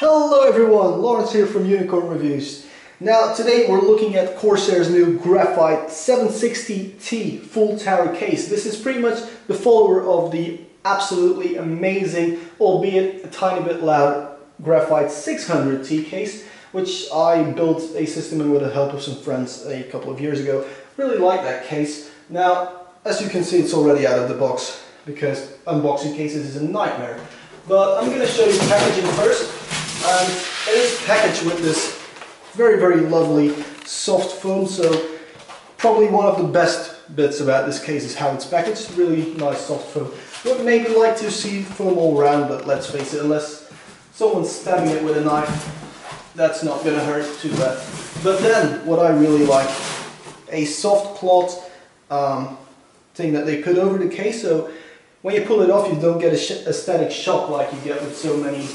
Hello everyone, Lawrence here from Unicorn Reviews. Now today we're looking at Corsair's new Graphite 760T full tower case. This is pretty much the follower of the absolutely amazing, albeit a tiny bit loud, Graphite 600T case, which I built a system in with the help of some friends a couple of years ago. Really like that case. Now, as you can see, it's already out of the box because unboxing cases is a nightmare. But I'm going to show you the packaging first. And it is packaged with this very, very lovely soft foam. So probably one of the best bits about this case is how it's packaged. Really nice soft foam. Would maybe like to see foam all around, but let's face it, unless someone's stabbing it with a knife, that's not going to hurt too bad. But then, what I really like, a soft cloth um, thing that they put over the case. So when you pull it off, you don't get a, sh a static shock like you get with so many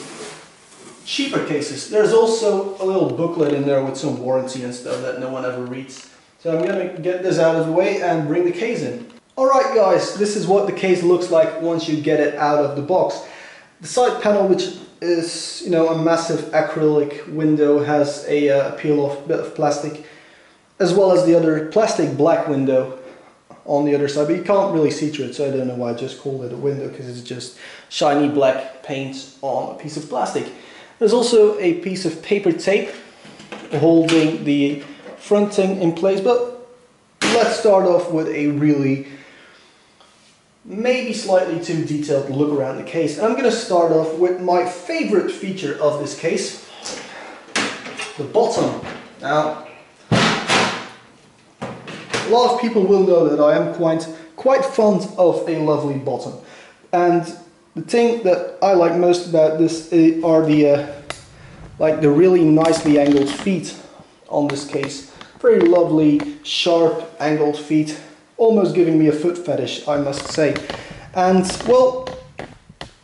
cheaper cases. There's also a little booklet in there with some warranty and stuff that no one ever reads. So I'm gonna get this out of the way and bring the case in. Alright guys, this is what the case looks like once you get it out of the box. The side panel, which is you know a massive acrylic window, has a uh, peel off bit of plastic, as well as the other plastic black window on the other side, but you can't really see through it, so I don't know why I just called it a window, because it's just shiny black paint on a piece of plastic. There's also a piece of paper tape holding the fronting in place, but let's start off with a really maybe slightly too detailed look around the case. I'm going to start off with my favorite feature of this case, the bottom. Now, a lot of people will know that I am quite, quite fond of a lovely bottom. And the thing that I like most about this are the, uh, like the really nicely angled feet on this case. Very lovely, sharp, angled feet almost giving me a foot fetish, I must say. And well,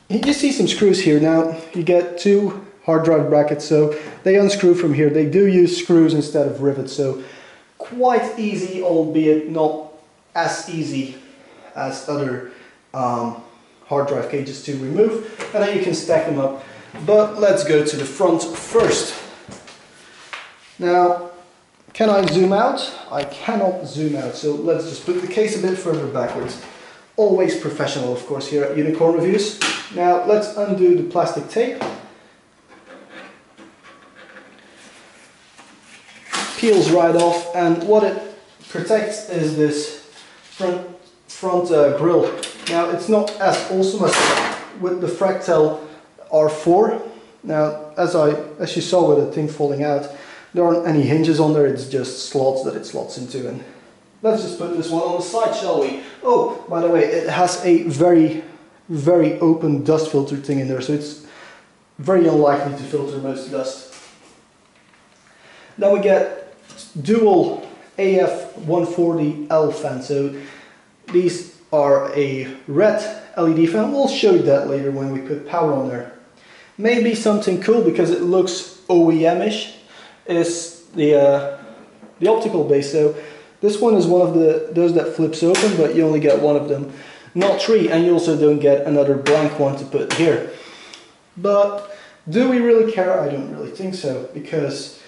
you see some screws here. Now you get two hard drive brackets, so they unscrew from here. They do use screws instead of rivets, so quite easy, albeit not as easy as other um, hard drive cages to remove. And then you can stack them up. But let's go to the front first. Now, can I zoom out? I cannot zoom out, so let's just put the case a bit further backwards. Always professional, of course, here at Unicorn Reviews. Now, let's undo the plastic tape. Peels right off, and what it protects is this front, front uh, grille. Now, it's not as awesome as with the Fractal R4. Now, as, I, as you saw with the thing falling out, there aren't any hinges on there, it's just slots that it slots into. And let's just put this one on the side, shall we? Oh, by the way, it has a very, very open dust filter thing in there, so it's very unlikely to filter most dust. Then we get dual AF140L fans. So these are a red LED fan. We'll show you that later when we put power on there. Maybe something cool because it looks OEM-ish is the, uh, the optical bays. So this one is one of the those that flips open, but you only get one of them, not three, and you also don't get another blank one to put here. But do we really care? I don't really think so, because,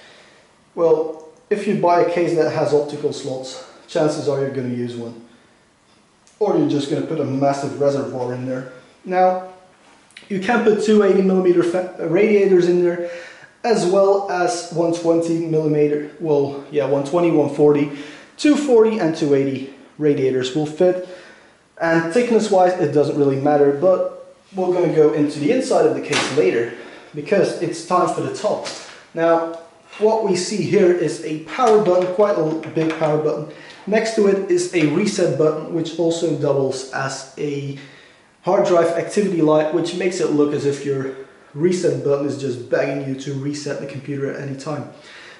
well, if you buy a case that has optical slots, chances are you're going to use one. Or you're just going to put a massive reservoir in there. Now, you can put two 80 millimeter uh, radiators in there, as well as 120 millimeter, well, yeah, 120, 140, 240 and 280 radiators will fit. And thickness wise, it doesn't really matter, but we're going to go into the inside of the case later because it's time for the top. Now, what we see here is a power button, quite a big power button. Next to it is a reset button, which also doubles as a hard drive activity light, which makes it look as if you're reset button is just begging you to reset the computer at any time.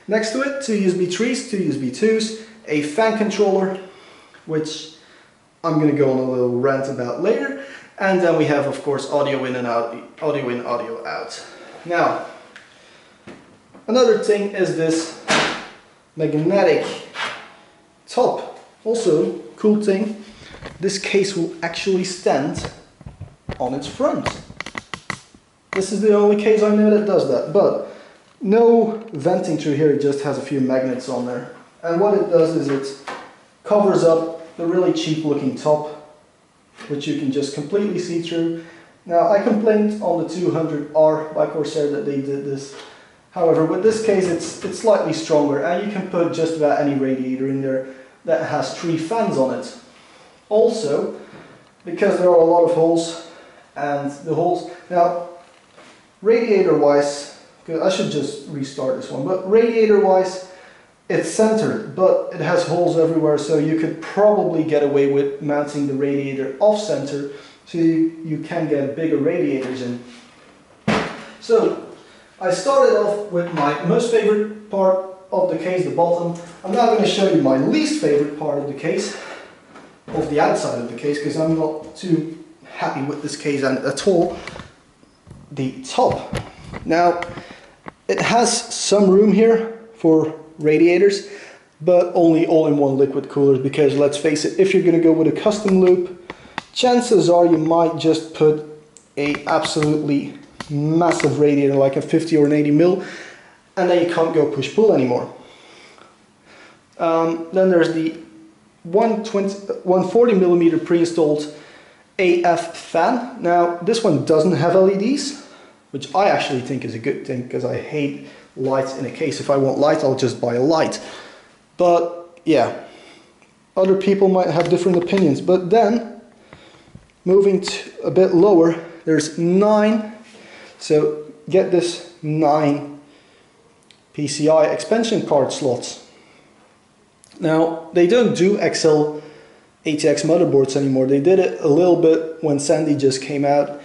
Next to it, two USB 3s, two USB 2s, a fan controller, which I'm going to go on a little rant about later. And then we have, of course, audio in and out, audio in, audio out. Now, another thing is this magnetic top. Also, cool thing, this case will actually stand on its front. This is the only case I know that does that, but no venting through here, it just has a few magnets on there. And what it does is it covers up the really cheap looking top, which you can just completely see through. Now I complained on the 200R by Corsair that they did this. However, with this case it's, it's slightly stronger and you can put just about any radiator in there that has three fans on it. Also, because there are a lot of holes and the holes, now radiator wise, I should just restart this one, but radiator wise it's centered, but it has holes everywhere, so you could probably get away with mounting the radiator off center so you, you can get bigger radiators in. So I started off with my most favorite part of the case, the bottom. I'm now going to show you my least favorite part of the case, of the outside of the case, because I'm not too happy with this case at all, the top. Now, it has some room here for radiators, but only all-in-one liquid coolers because let's face it, if you're going to go with a custom loop, chances are you might just put a absolutely massive radiator like a 50 or an 80 mil and then you can't go push-pull anymore. Um, then there's the 140 millimeter pre-installed AF fan. Now this one doesn't have LEDs, which I actually think is a good thing because I hate lights in a case. If I want light, I'll just buy a light. But yeah, other people might have different opinions. But then, moving to a bit lower, there's nine. So get this nine PCI expansion card slots. Now, they don't do XL ATX motherboards anymore. They did it a little bit when Sandy just came out,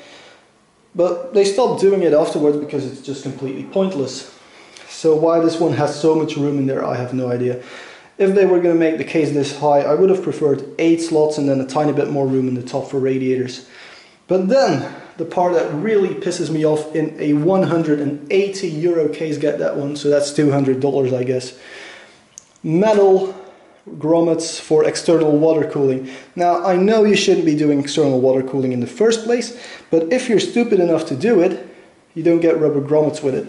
but they stopped doing it afterwards because it's just completely pointless. So why this one has so much room in there, I have no idea. If they were going to make the case this high, I would have preferred 8 slots and then a tiny bit more room in the top for radiators. But then, the part that really pisses me off in a 180 euro case, get that one, so that's $200 I guess. Metal grommets for external water cooling. Now, I know you shouldn't be doing external water cooling in the first place, but if you're stupid enough to do it, you don't get rubber grommets with it.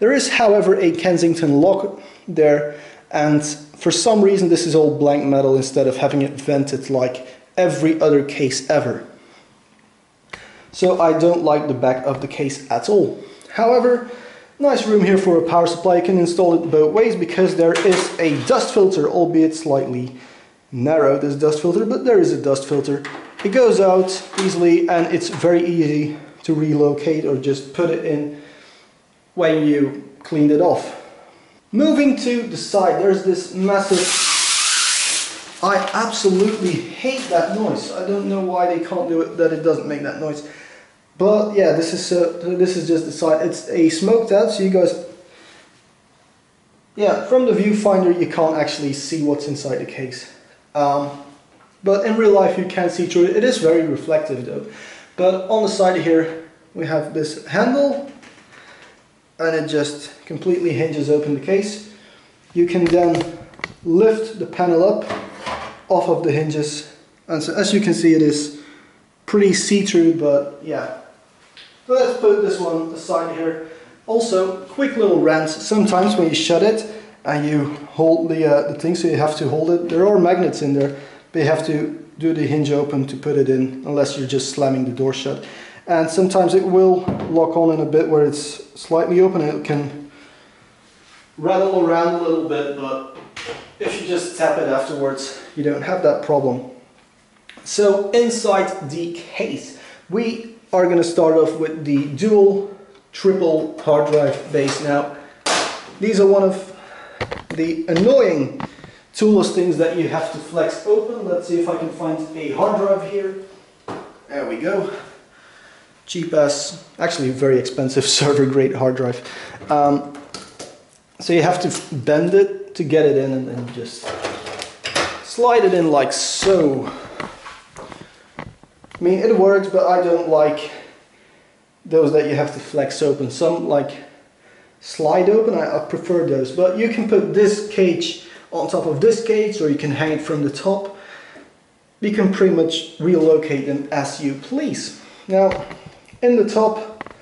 There is, however, a Kensington lock there, and for some reason this is all blank metal instead of having it vented like every other case ever. So I don't like the back of the case at all. However, nice room here for a power supply. You can install it both ways because there is a dust filter, albeit slightly narrow, this dust filter, but there is a dust filter. It goes out easily and it's very easy to relocate or just put it in when you cleaned it off. Moving to the side, there's this massive... I absolutely hate that noise. I don't know why they can't do it, that it doesn't make that noise. But yeah, this is uh, this is just the side. It's a smoked out, so you guys... Yeah, from the viewfinder you can't actually see what's inside the case. Um, but in real life you can see through it. It is very reflective though. But on the side here we have this handle and it just completely hinges open the case. You can then lift the panel up off of the hinges and so as you can see it is pretty see-through but yeah. So let's put this one aside here. Also, quick little rant, sometimes when you shut it and you hold the, uh, the thing so you have to hold it, there are magnets in there but you have to do the hinge open to put it in unless you're just slamming the door shut and sometimes it will lock on in a bit where it's slightly open and it can rattle around a little bit but if you just tap it afterwards you don't have that problem. So inside the case we are going to start off with the dual triple hard drive base now. These are one of the annoying toolless things that you have to flex open. Let's see if I can find a hard drive here. There we go cheap as, actually very expensive server grade hard drive. Um, so you have to bend it to get it in and then just slide it in like so. I mean, it works, but I don't like those that you have to flex open. Some like slide open, I, I prefer those. But you can put this cage on top of this cage or you can hang it from the top. You can pretty much relocate them as you please. Now, in the top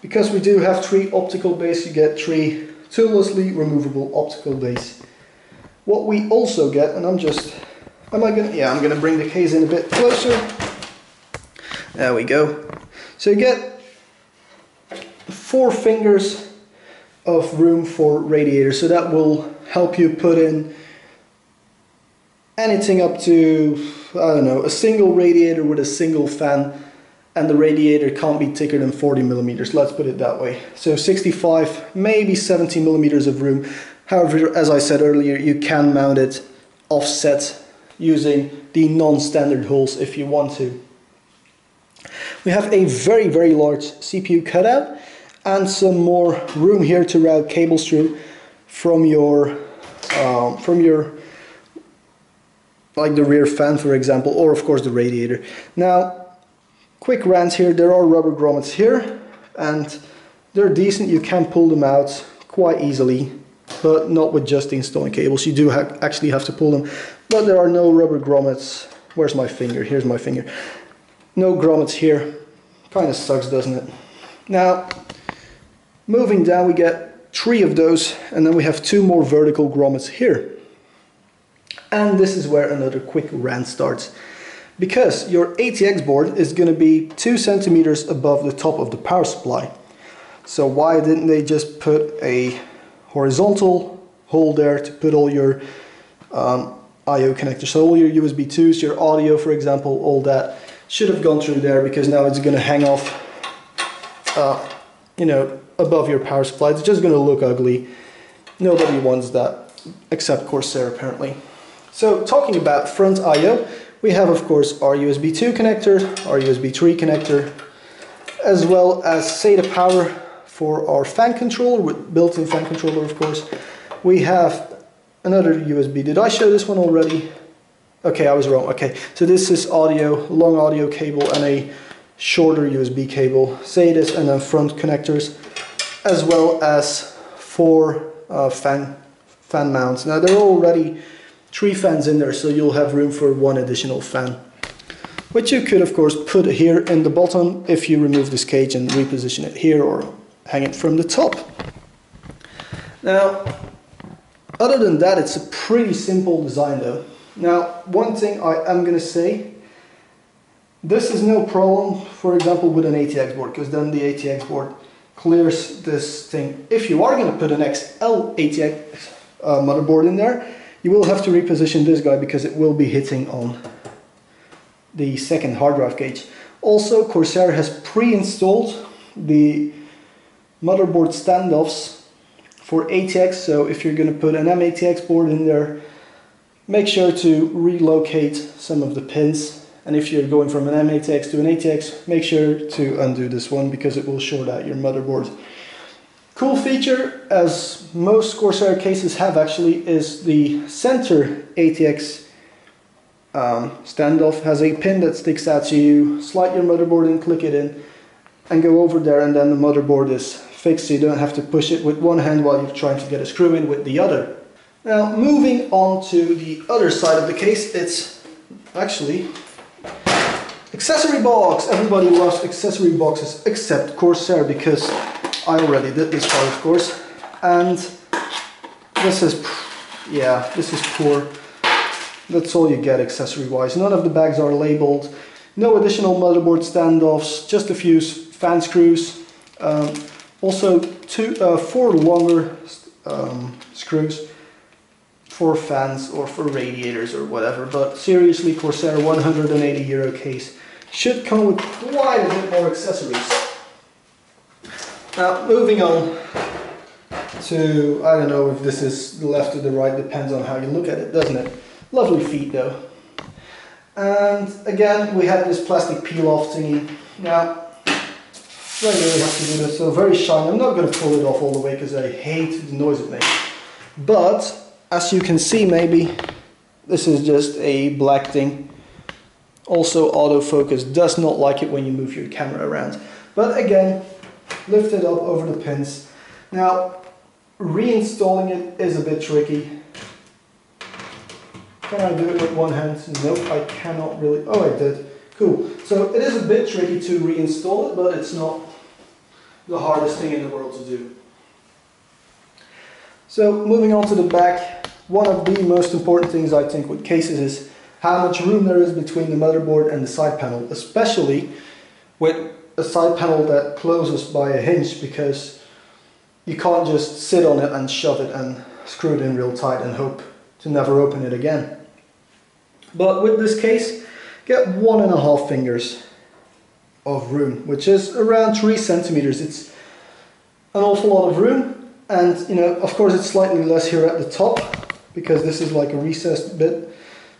because we do have three optical bays, you get three toollessly removable optical bays. What we also get, and I'm just, am I gonna, yeah, I'm gonna bring the case in a bit closer. There we go. So you get four fingers of room for radiator, so that will help you put in anything up to, I don't know, a single radiator with a single fan and the radiator can't be thicker than 40 millimeters, let's put it that way. So 65, maybe 70 millimeters of room. However, as I said earlier, you can mount it offset using the non-standard holes if you want to. We have a very, very large CPU cutout and some more room here to route cables through from your um, from your like the rear fan for example or of course the radiator. Now quick rant here. There are rubber grommets here and they're decent. You can pull them out quite easily but not with just installing cables. You do ha actually have to pull them. But there are no rubber grommets. Where's my finger? Here's my finger no grommets here kind of sucks doesn't it now moving down we get three of those and then we have two more vertical grommets here and this is where another quick rant starts. Because your ATX board is going to be 2 centimeters above the top of the power supply. So why didn't they just put a horizontal hole there to put all your um, I.O. connectors, so all your USB 2s, your audio for example, all that should have gone through there because now it's going to hang off, uh, you know, above your power supply. It's just going to look ugly. Nobody wants that except Corsair apparently. So talking about front I.O., we have of course our USB 2 connector, our USB 3 connector, as well as SATA power for our fan controller, with built-in fan controller of course. We have another USB. Did I show this one already? Okay, I was wrong. Okay, so this is audio, long audio cable and a shorter USB cable, SATAs and then front connectors, as well as four uh, fan, fan mounts. Now there are already three fans in there so you'll have room for one additional fan which you could of course put here in the bottom if you remove this cage and reposition it here or hang it from the top now other than that it's a pretty simple design though now one thing I am going to say this is no problem for example with an ATX board because then the ATX board clears this thing if you are going to put an XL ATX uh, motherboard in there you will have to reposition this guy because it will be hitting on the second hard drive cage. Also, Corsair has pre-installed the motherboard standoffs for ATX, so if you're going to put an M-ATX board in there, make sure to relocate some of the pins. And if you're going from an M-ATX to an ATX, make sure to undo this one because it will short out your motherboard. Cool feature, as most Corsair cases have actually, is the center ATX um, standoff has a pin that sticks out so you slide your motherboard and click it in and go over there and then the motherboard is fixed so you don't have to push it with one hand while you're trying to get a screw in with the other. Now moving on to the other side of the case, it's actually accessory box. Everybody loves accessory boxes except Corsair because I already did this part of course. And this is yeah this is poor. That's all you get accessory wise none of the bags are labeled. No additional motherboard standoffs just a few fan screws. Um, also two uh, four longer um, screws for fans or for radiators or whatever but seriously Corsair 180 euro case should come with quite a bit more accessories now, moving on to, I don't know if this is left or the right, depends on how you look at it, doesn't it? Lovely feet though. And again, we have this plastic peel-off thingy. Now, really have to do this, so very shiny. I'm not going to pull it off all the way because I hate the noise it makes. But, as you can see maybe, this is just a black thing. Also, autofocus does not like it when you move your camera around. But again, lift it up over the pins. Now, reinstalling it is a bit tricky. Can I do it with one hand? Nope, I cannot really. Oh, I did. Cool. So it is a bit tricky to reinstall it, but it's not the hardest thing in the world to do. So moving on to the back, one of the most important things I think with cases is how much room there is between the motherboard and the side panel, especially with a side panel that closes by a hinge because you can't just sit on it and shove it and screw it in real tight and hope to never open it again. But with this case, get one and a half fingers of room, which is around three centimeters. It's an awful lot of room. And, you know, of course it's slightly less here at the top because this is like a recessed bit.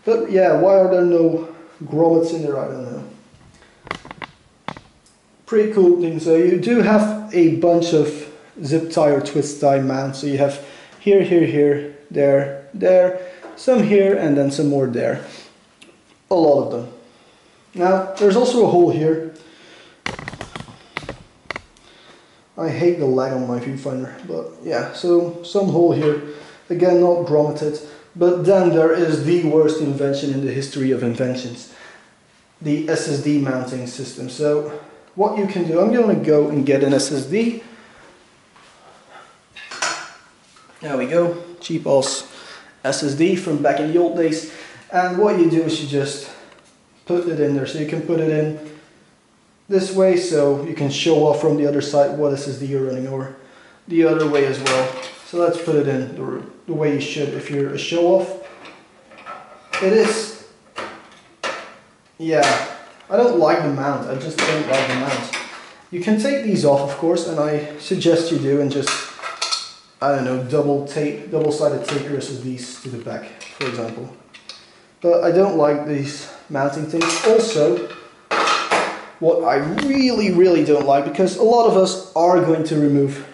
But yeah, why are there no grommets in there? I don't know. Pretty cool thing. So you do have a bunch of zip tie or twist tie mounts. So you have here, here, here, there, there, some here, and then some more there. A lot of them. Now, there's also a hole here. I hate the lag on my viewfinder, but yeah, so some hole here. Again, not grommeted. But then there is the worst invention in the history of inventions. The SSD mounting system. So what you can do, I'm going to go and get an SSD. There we go, cheap ass SSD from back in the old days. And what you do is you just put it in there. So you can put it in this way so you can show off from the other side what SSD you're running or the other way as well. So let's put it in the, the way you should if you're a show off. It is, yeah, I don't like the mount, I just don't like the mount. You can take these off of course and I suggest you do and just, I don't know, double tape, double-sided tape your these to the back, for example. But I don't like these mounting things. Also, what I really, really don't like, because a lot of us are going to remove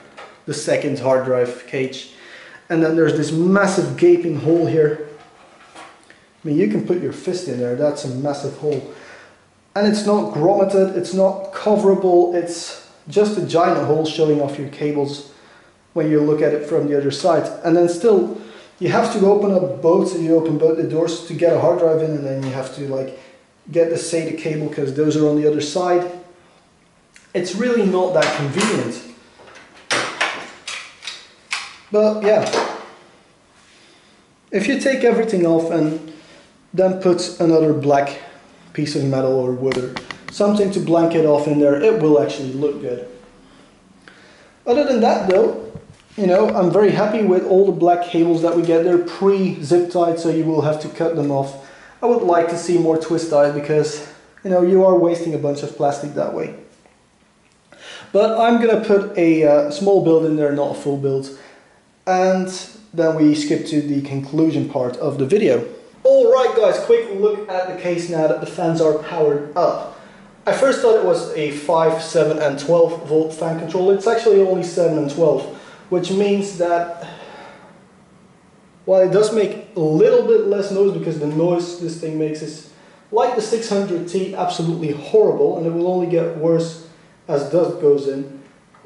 the second hard drive cage. And then there's this massive gaping hole here. I mean, you can put your fist in there, that's a massive hole. And it's not grommeted, it's not coverable, it's just a giant hole showing off your cables when you look at it from the other side. And then still, you have to open up both, you open both the doors to get a hard drive in, and then you have to like get the SATA cable because those are on the other side. It's really not that convenient. But yeah, if you take everything off and then put another black piece of metal or wood or something to blanket off in there, it will actually look good. Other than that though, you know, I'm very happy with all the black cables that we get. They're pre-zip tied, so you will have to cut them off. I would like to see more twist ties because, you know, you are wasting a bunch of plastic that way. But I'm gonna put a uh, small build in there, not a full build. And then we skip to the conclusion part of the video. Alright guys, quick look at the case now that the fans are powered up. I first thought it was a 5, 7 and 12 volt fan controller. It's actually only 7 and 12, which means that while it does make a little bit less noise because the noise this thing makes is like the 600T absolutely horrible and it will only get worse as dust goes in.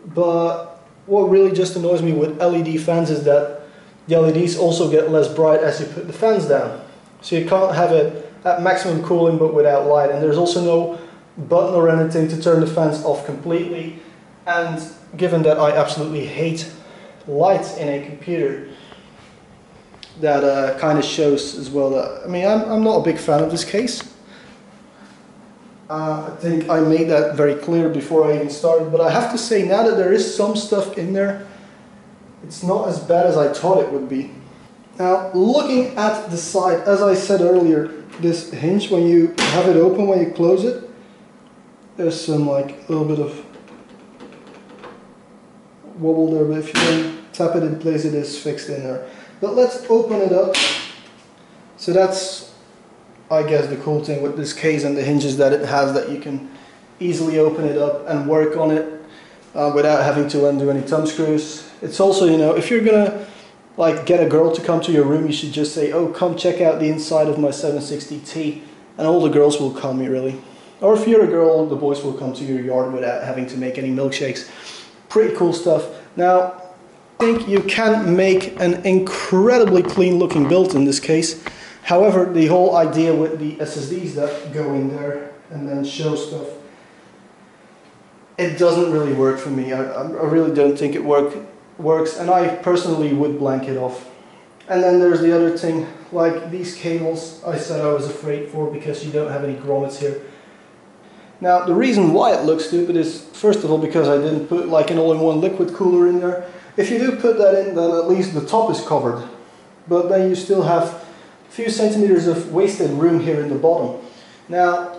But what really just annoys me with LED fans is that the LEDs also get less bright as you put the fans down. So you can't have it at maximum cooling but without light and there's also no button or anything to turn the fans off completely and given that I absolutely hate lights in a computer that uh, kind of shows as well that I mean I'm, I'm not a big fan of this case uh, I think I made that very clear before I even started, but I have to say now that there is some stuff in there, it's not as bad as I thought it would be. Now, looking at the side, as I said earlier, this hinge, when you have it open, when you close it, there's some like a little bit of wobble there, but if you can tap it in place, it is fixed in there. But let's open it up. So that's I guess the cool thing with this case and the hinges that it has that you can easily open it up and work on it uh, without having to undo any thumb screws. It's also, you know, if you're gonna like get a girl to come to your room, you should just say, oh, come check out the inside of my 760T and all the girls will come really. Or if you're a girl, the boys will come to your yard without having to make any milkshakes. Pretty cool stuff. Now, think you can make an incredibly clean looking build in this case. However, the whole idea with the SSDs that go in there and then show stuff it doesn't really work for me. I, I really don't think it work, works and I personally would blank it off. And then there's the other thing, like these cables I said I was afraid for because you don't have any grommets here. Now the reason why it looks stupid is first of all because I didn't put like an all-in-one liquid cooler in there. If you do put that in then at least the top is covered. But then you still have a few centimeters of wasted room here in the bottom. Now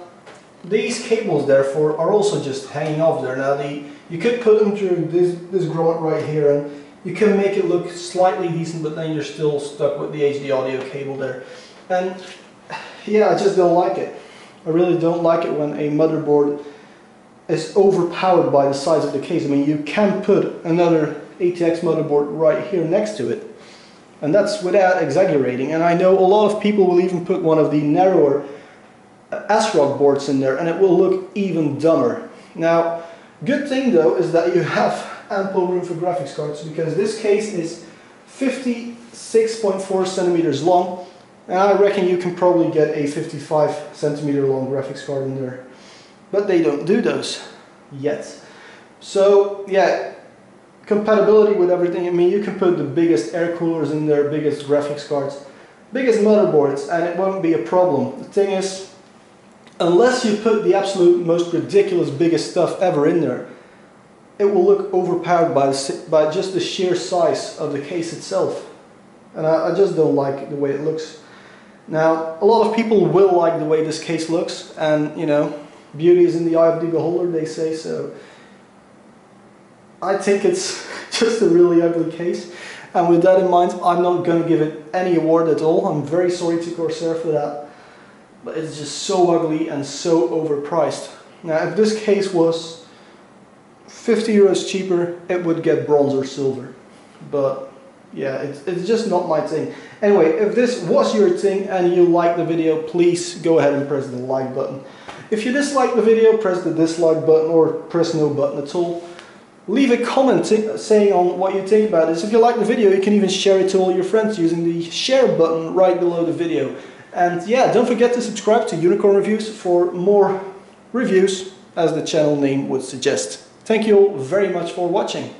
these cables therefore are also just hanging off there. Now the you could put them through this, this grommet right here and you can make it look slightly decent but then you're still stuck with the HD audio cable there. And yeah, I just don't like it. I really don't like it when a motherboard is overpowered by the size of the case. I mean, you can put another ATX motherboard right here next to it. And that's without exaggerating. And I know a lot of people will even put one of the narrower uh, ASRock boards in there and it will look even dumber. Now, good thing though is that you have ample room for graphics cards because this case is 56.4 centimeters long and I reckon you can probably get a 55 centimeter long graphics card in there. But they don't do those yet. So yeah, compatibility with everything. I mean, you can put the biggest air coolers in there, biggest graphics cards, biggest motherboards, and it won't be a problem. The thing is, unless you put the absolute most ridiculous biggest stuff ever in there, it will look overpowered by, the, by just the sheer size of the case itself. And I, I just don't like the way it looks. Now, a lot of people will like the way this case looks, and you know, beauty is in the eye of the beholder, they say, so I think it's just a really ugly case. And with that in mind, I'm not going to give it any award at all. I'm very sorry to Corsair for that. But it's just so ugly and so overpriced. Now, if this case was 50 euros cheaper, it would get bronze or silver. But yeah, it's, it's just not my thing. Anyway, if this was your thing and you like the video, please go ahead and press the like button. If you dislike the video, press the dislike button or press no button at all. Leave a comment saying on what you think about this. If you like the video, you can even share it to all your friends using the share button right below the video. And yeah, don't forget to subscribe to Unicorn Reviews for more reviews, as the channel name would suggest. Thank you all very much for watching.